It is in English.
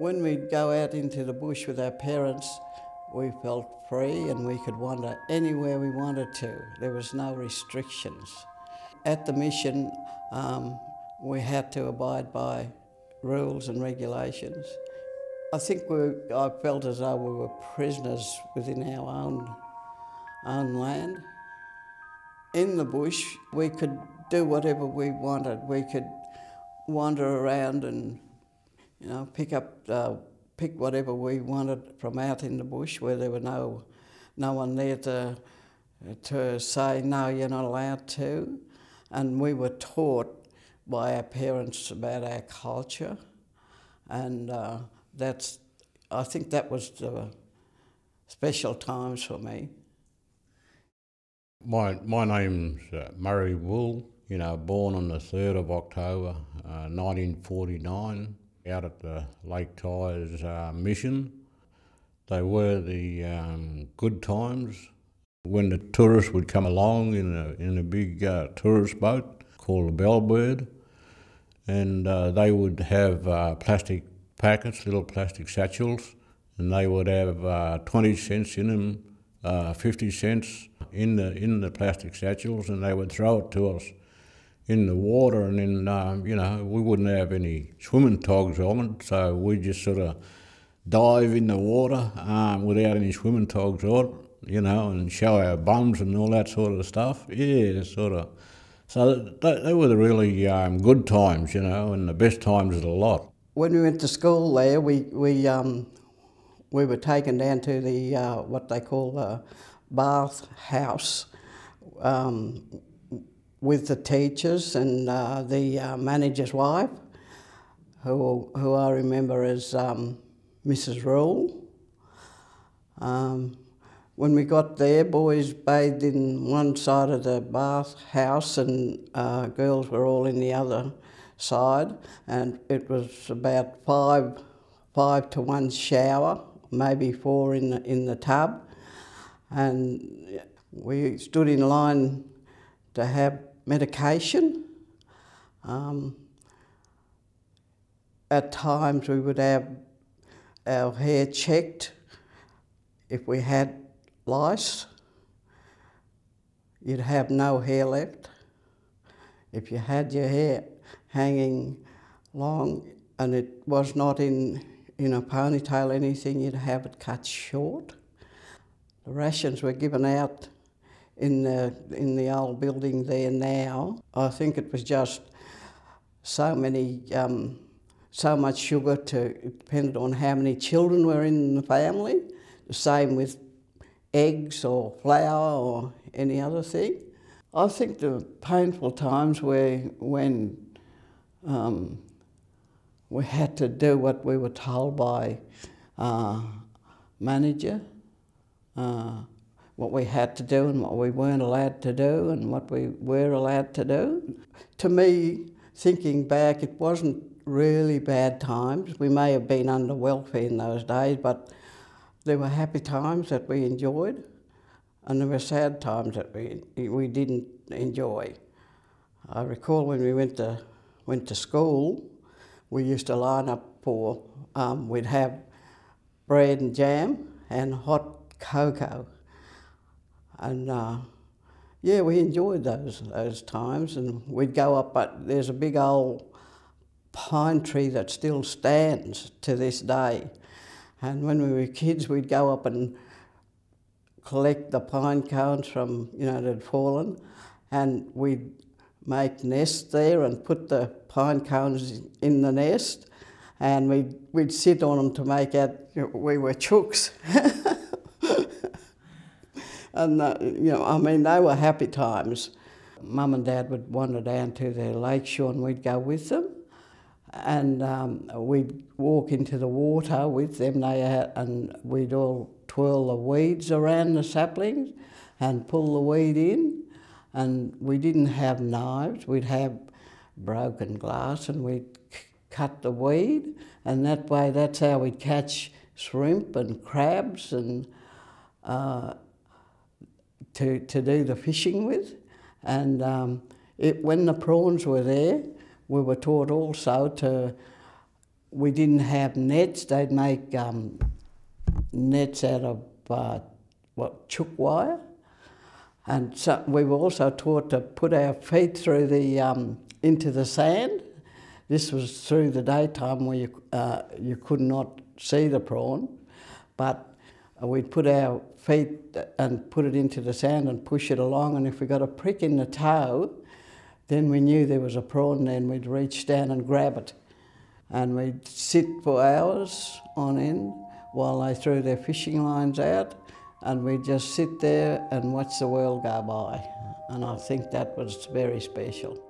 When we'd go out into the bush with our parents, we felt free and we could wander anywhere we wanted to. There was no restrictions. At the mission, um, we had to abide by rules and regulations. I think we, I felt as though we were prisoners within our own, own land. In the bush, we could do whatever we wanted. We could wander around and, you know, pick up, uh, pick whatever we wanted from out in the bush where there were no, no one there to, to say, no, you're not allowed to. And we were taught by our parents about our culture. And uh, that's, I think that was the special times for me. My, my name's uh, Murray Wool, you know, born on the 3rd of October uh, 1949 out at the Lake Tyers uh, mission. They were the um, good times when the tourists would come along in a, in a big uh, tourist boat called the Bellbird and uh, they would have uh, plastic packets, little plastic satchels, and they would have uh, 20 cents in them, uh, 50 cents in the in the plastic satchels, and they would throw it to us in the water, and then um, you know we wouldn't have any swimming togs on, so we just sort of dive in the water um, without any swimming togs on, you know, and show our bums and all that sort of stuff. Yeah, sort of. So they, were the really um, good times, you know, and the best times of the lot. When we went to school there, we, we, um, we were taken down to the, uh, what they call the bath house um, with the teachers and uh, the uh, manager's wife, who, who I remember as um, Mrs. Rule. Um, when we got there, boys bathed in one side of the bath house and uh, girls were all in the other side. And it was about five, five to one shower, maybe four in the, in the tub. And we stood in line to have medication. Um, at times we would have our hair checked if we had lice, you'd have no hair left. If you had your hair hanging long and it was not in, in a ponytail anything, you'd have it cut short. The rations were given out in the, in the old building there now. I think it was just so many, um, so much sugar to, depended on how many children were in the family. The same with eggs or flour or any other thing. I think the painful times were when um, we had to do what we were told by uh, manager, uh, what we had to do and what we weren't allowed to do and what we were allowed to do. To me, thinking back, it wasn't really bad times. We may have been under welfare in those days, but there were happy times that we enjoyed, and there were sad times that we, we didn't enjoy. I recall when we went to, went to school, we used to line up for, um, we'd have bread and jam and hot cocoa. And uh, yeah, we enjoyed those, those times. And we'd go up, but there's a big old pine tree that still stands to this day. And when we were kids, we'd go up and collect the pine cones from, you know, that had fallen, and we'd make nests there and put the pine cones in the nest, and we'd, we'd sit on them to make out you know, we were chooks. And, uh, you know, I mean, they were happy times. Mum and Dad would wander down to the lakeshore and we'd go with them. And um, we'd walk into the water with them. They had, and we'd all twirl the weeds around the saplings and pull the weed in. And we didn't have knives. We'd have broken glass and we'd cut the weed. And that way that's how we'd catch shrimp and crabs and uh, to, to do the fishing with and um, it, when the prawns were there we were taught also to we didn't have nets. They'd make um, nets out of uh, what chook wire, and so we were also taught to put our feet through the um, into the sand. This was through the daytime where you uh, you could not see the prawn, but Uh, we'd put our feet uh, and put it into the sand and push it along. And if we got a prick in the toe, then we knew there was a prawn. Then we'd reach down and grab it, and we'd sit for hours on end while they threw their fishing lines out, and we'd just sit there and watch the world go by. And I think that was very special.